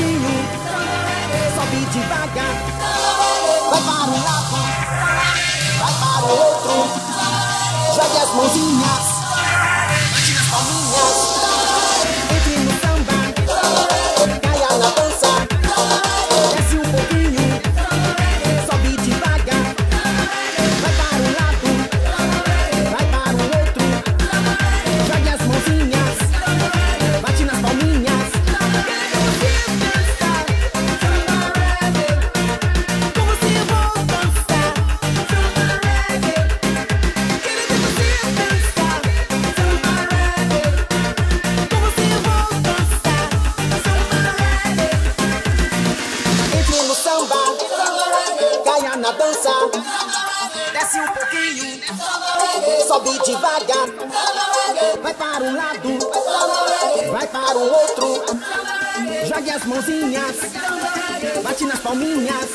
bini Sobici vaga Vai para um lado Vai para o outro Jogue as mãozinhas Na dança. Desce um pouquinho. Sobe devagar. Vai para um lado. Vai para o outro. Jogue as mãozinhas. Bate nas palminhas